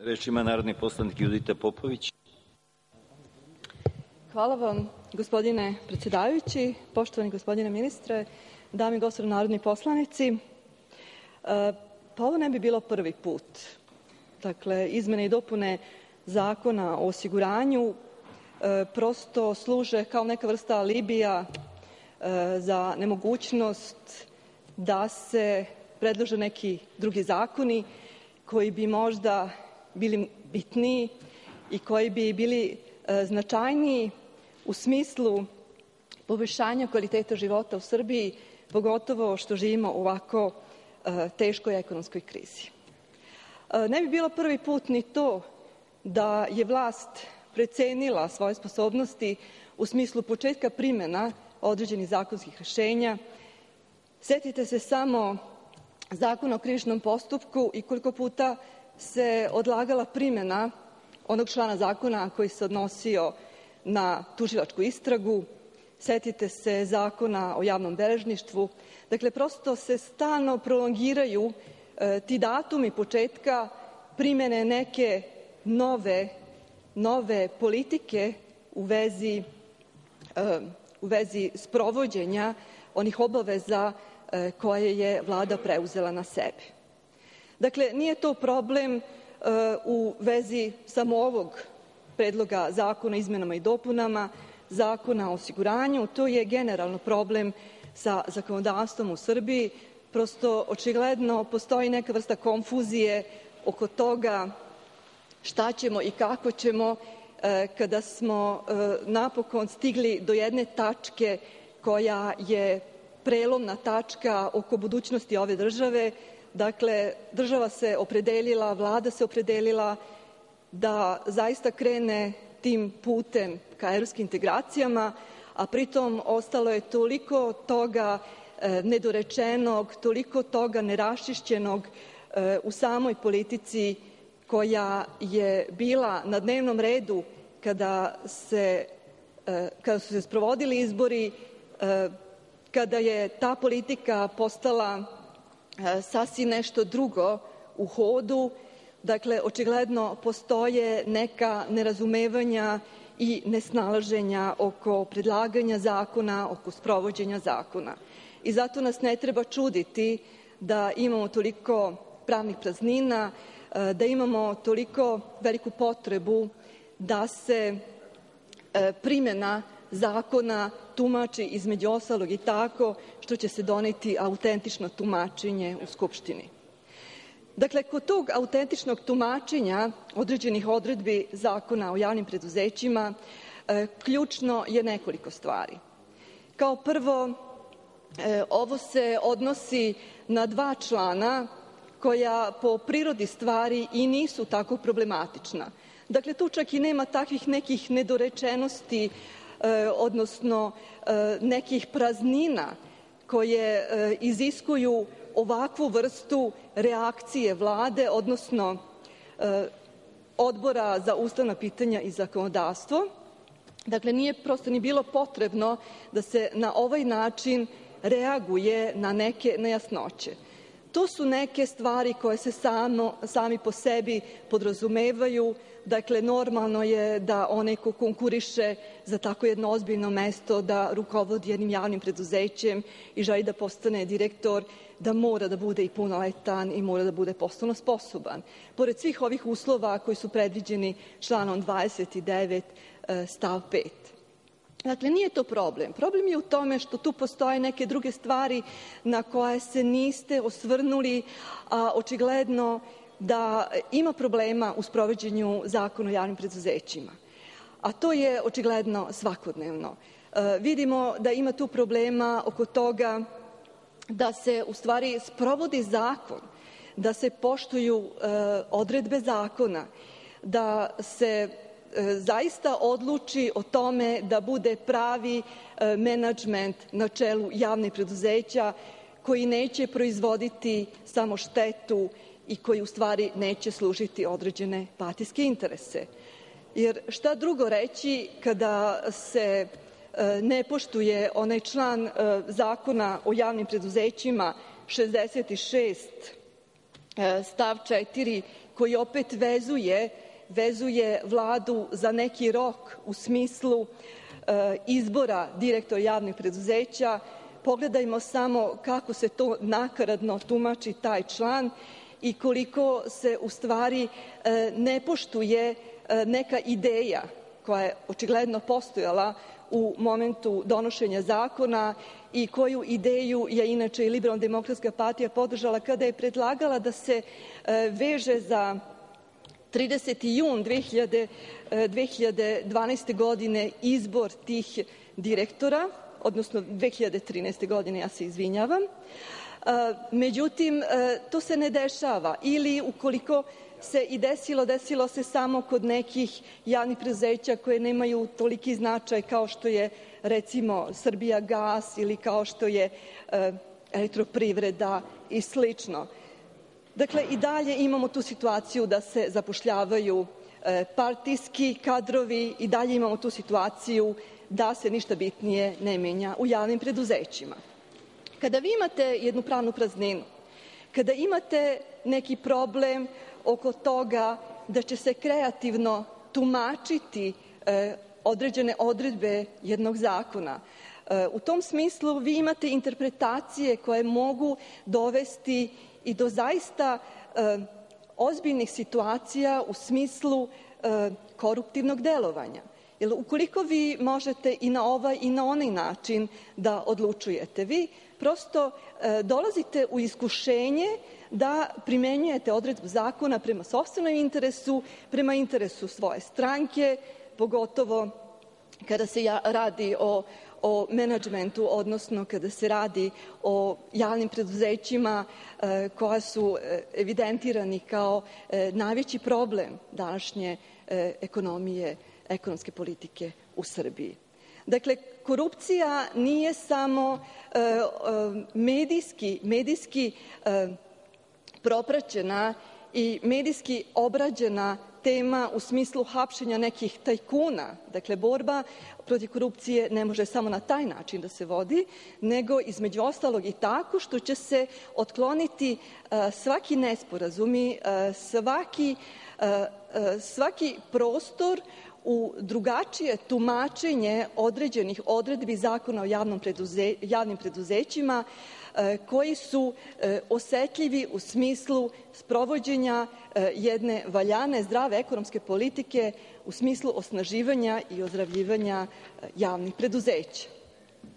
Reč ima narodni poslanik Judita Popović. Hvala vam, gospodine predsedavajući. Poštovani gospodine ministre, dame i gospodo narodni poslanici, pa ovo ne bi bilo prvi put. Dakle, izmene i dopune Zakona o osiguranju prosto služe kao neka vrsta alibija za nemogućnost da se predlože neki drugi zakoni koji bi možda bili bitniji i koji bi bili značajniji u smislu poboljšanja kvaliteta života u Srbiji, pogotovo što živimo u ovako teškoj ekonomskoj krizi. Ne bi bilo prvi put ni to da je vlast precenila svoje sposobnosti u smislu početka primena određenih zakonskih rešenja. Setite se samo Zakona o krivičnom postupku i koliko puta se odlagala primena onog člana zakona koji se odnosio na tužilačku istragu. Setite se Zakona o javnom beležništvu. Dakle, prosto se stalno prolongiraju ti datumi početka primene neke nove nove politike u vezi u vezi sprovođenja onih obaveza koje je Vlada preuzela na sebe. Dakle, nije to problem u vezi samo ovog predloga zakona o izmenama i dopunama Zakona o osiguranju, to je generalno problem sa zakonodavstvom u Srbiji. Prosto, očigledno postoji neka vrsta konfuzije oko toga šta ćemo i kako ćemo kada smo napokon stigli do jedne tačke koja je prelomna tačka oko budućnosti ove države. Dakle, država se opredelila, Vlada se opredelila da zaista krene tim putem ka evropskim integracijama, a pritom ostalo je toliko toga nedorečenog, toliko toga neraščišćenog u samoj politici koja je bila na dnevnom redu kada su se sprovodili izbori, kada je ta politika postala sasvim nešto drugo u hodu. Dakle, očigledno postoje neka nerazumevanja i nesnalaženja oko predlaganja zakona, oko sprovođenja zakona. I zato nas ne treba čuditi da imamo toliko pravnih praznina, da imamo toliko veliku potrebu da se primena zakona tumači, između ostalog, i tako što će se doneti autentično tumačenje u Skupštini. Dakle, kod tog autentičnog tumačenja određenih odredbi Zakona o javnim preduzećima ključno je nekoliko stvari. Kao prvo, ovo se odnosi na dva člana koja po prirodi stvari i nisu tako problematična. Dakle, tu čak i nema takvih nekih nedorečenosti, odnosno nekih praznina koje iziskuju ovakvu vrstu reakcije Vlade, odnosno Odbora za ustavna pitanja i zakonodavstvo. Dakle, nije prosto ni bilo potrebno da se na ovaj način reaguje na neke nejasnoće. To su neke stvari koje se sami po sebi podrazumevaju. Dakle, normalno je da onaj ko konkuriše za tako jedno ozbiljno mesto da rukovodi jednim javnim preduzećem i želi da postane direktor, da mora da bude i punoletan i mora da bude poslovno sposoban. Pored svih ovih uslova koji su predviđeni članom 29. stav 5. Dakle, nije to problem. Problem je u tome što tu postoje neke druge stvari na koje se niste osvrnuli, a očigledno da ima problema u sprovođenju Zakona o javnim preduzećima, a to je očigledno svakodnevno. Vidimo da ima tu problema oko toga da se u stvari sprovodi zakon, da se poštuju odredbe zakona, da se zaista odluči o tome da bude pravi menadžment na čelu javnih preduzeća koji neće proizvoditi samo štetu i koji u stvari neće služiti određene partijske interese. Jer šta drugo reći kada se ne poštuje onaj član Zakona o javnim preduzećima 66 stav 4 koji opet vezuje vezuje Vladu za neki rok u smislu e, izbora direktora javnih preduzeća. Pogledajmo samo kako se to nakaradno tumači taj član i koliko se u stvari e, ne poštuje e, neka ideja koja je očigledno postojala u momentu donošenja zakona i koju ideju je inače i Liberalno demokratska partija podržala kada je predlagala da se veže za 30. jun 2012. godine izbor tih direktora, odnosno 2013. godine, ja se izvinjavam. Međutim, to se ne dešava ili ukoliko se i desilo, desilo se samo kod nekih javnih preduzeća koje nemaju toliki značaj kao što je recimo Srbijagas ili kao što je Elektroprivreda i slično. Dakle, i dalje imamo tu situaciju da se zapošljavaju e, partijski kadrovi, i dalje imamo tu situaciju da se ništa bitnije ne menja u javnim preduzećima. Kada vi imate jednu pravnu prazninu, kada imate neki problem oko toga da će se kreativno tumačiti e, određene odredbe jednog zakona, e, u tom smislu vi imate interpretacije koje mogu dovesti i do zaista e, ozbiljnih situacija u smislu e, koruptivnog delovanja. Jer ukoliko vi možete i na ovaj i na onaj način da odlučujete, vi prosto e, dolazite u iskušenje da primenjujete odredbu zakona prema sopstvenom interesu, prema interesu svoje stranke, pogotovo kada se radi o o menadžmentu, odnosno kada se radi o javnim preduzećima e, koja su e, evidentirani kao e, najveći problem današnje ekonomije, ekonomske politike u Srbiji. Dakle, korupcija nije samo medijski, medijski propraćena i medijski obrađena tema u smislu hapšenja nekih tajkuna. Dakle, borba protiv korupcije ne može samo na taj način da se vodi, nego između ostalog i tako što će se otkloniti e, svaki nesporazumi, e, svaki, e, svaki prostor u drugačije tumačenje određenih odredbi Zakona o javnim preduzećima koji su osetljivi u smislu sprovođenja jedne valjane, zdrave ekonomske politike u smislu osnaživanja i ozdravljivanja e, javnih preduzeća.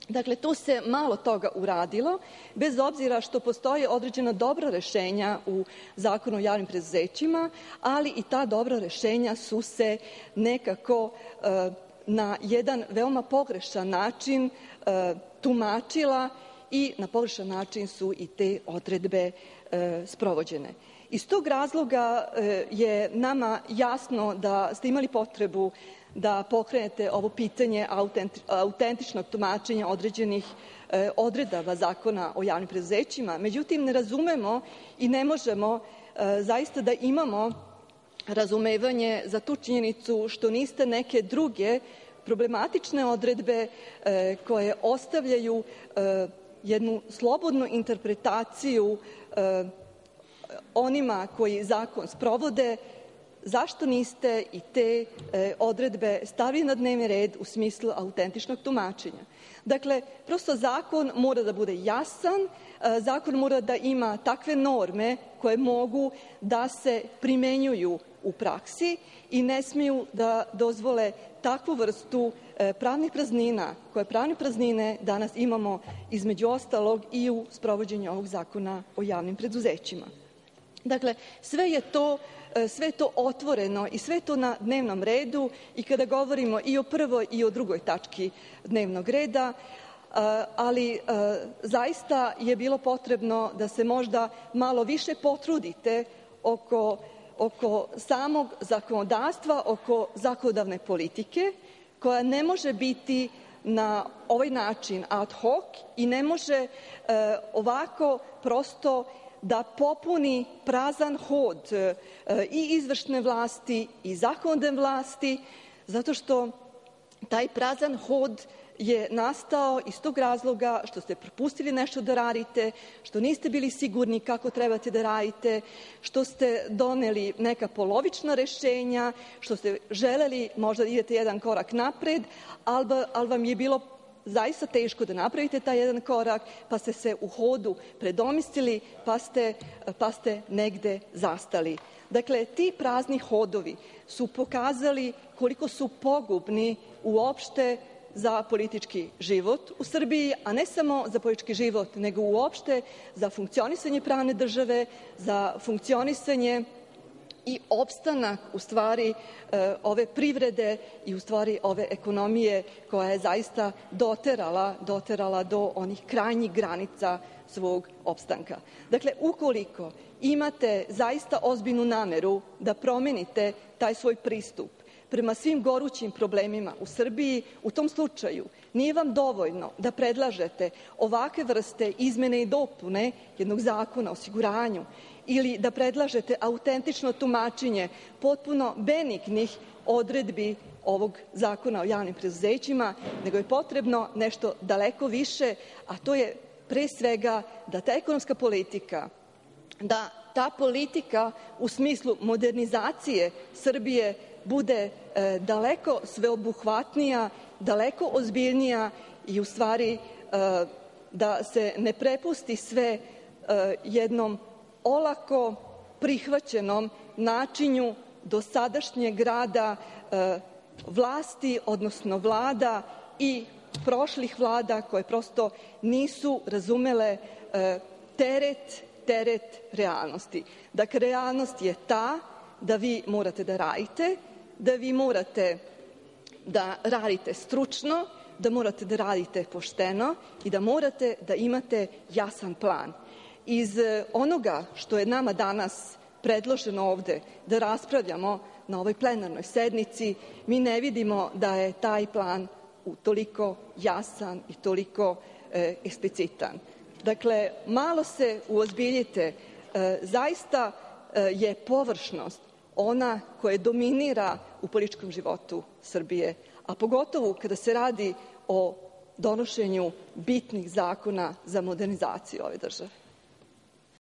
Dakle, tu se malo toga uradilo, bez obzira što postoje određena dobra rešenja u Zakonu o javnim preduzećima, ali i ta dobra rešenja su se nekako e, na jedan veoma pogrešan način e, tumačila i na pogrešan način su i te odredbe sprovođene. Iz tog razloga e, je nama jasno da ste imali potrebu da pokrenete ovo pitanje autentičnog tumačenja određenih e, odredaba Zakona o javnim preduzećima. Međutim, ne razumemo i ne možemo e, zaista da imamo razumevanje za tu činjenicu što niste neke druge problematične odredbe koje ostavljaju jednu slobodnu interpretaciju onima koji zakon sprovode, zašto niste i te e, odredbe stavili na dnevni red u smislu autentičnog tumačenja? Dakle, prosto zakon mora da bude jasan, e, zakon mora da ima takve norme koje mogu da se primenjuju u praksi i ne smeju da dozvole takvu vrstu e, pravnih praznina, koje pravne praznine danas imamo između ostalog i u sprovođenju ovog zakona o javnim preduzećima. Dakle, sve je to sve to otvoreno i sve to na dnevnom redu i kada govorimo i o prvoj i o drugoj tački dnevnog reda, e, ali e, zaista je bilo potrebno da se možda malo više potrudite oko, oko samog zakonodavstva, oko zakonodavne politike, koja ne može biti na ovaj način ad hoc i ne može ovako prosto da popuni prazan hod e, i izvršne vlasti i zakonodavne vlasti, zato što taj prazan hod je nastao iz tog razloga što ste propustili nešto da radite, što niste bili sigurni kako trebate da radite, što ste doneli neka polovična rešenja, što ste želeli možda da idete jedan korak napred, ali vam je bilo zaista teško da napravite taj jedan korak, pa ste se u hodu predomislili, pa ste, pa ste negde zastali. Dakle, ti prazni hodovi su pokazali koliko su pogubni uopšte za politički život u Srbiji, a ne samo za politički život, nego uopšte za funkcionisanje pravne države, za funkcionisanje i opstanak u stvari e, ove privrede i u stvari ove ekonomije koja je zaista doterala, doterala do onih krajnjih granica svog opstanka. Dakle, ukoliko imate zaista ozbiljnu nameru da promenite taj svoj pristup prema svim gorućim problemima u Srbiji, u tom slučaju nije vam dovoljno da predlažete ovakve vrste izmene i dopune jednog zakona o osiguranju ili da predlažete autentično tumačenje potpuno benignih odredbi ovog Zakona o javnim preduzećima, nego je potrebno nešto daleko više, a to je pre svega da ta ekonomska politika, da ta politika u smislu modernizacije Srbije bude e, daleko sveobuhvatnija, daleko ozbiljnija i u stvari e, da se ne prepusti sve e, jednom olako prihvaćenom načinu dosadašnjeg rada vlasti, odnosno vlada i prošlih vlada koje prosto nisu razumele teret teret realnosti. Dakle, realnost je ta da vi morate da radite, da vi morate da radite stručno, da morate da radite pošteno i da morate da imate jasan plan. Iz e, onoga što je nama danas predloženo ovde da raspravljamo na ovoj plenarnoj sednici, mi ne vidimo da je taj plan toliko jasan i toliko e, eksplicitan. Dakle, malo se uozbiljite. E, zaista je površnost ona koja dominira u političkom životu Srbije, a pogotovo kada se radi o donošenju bitnih zakona za modernizaciju ove države.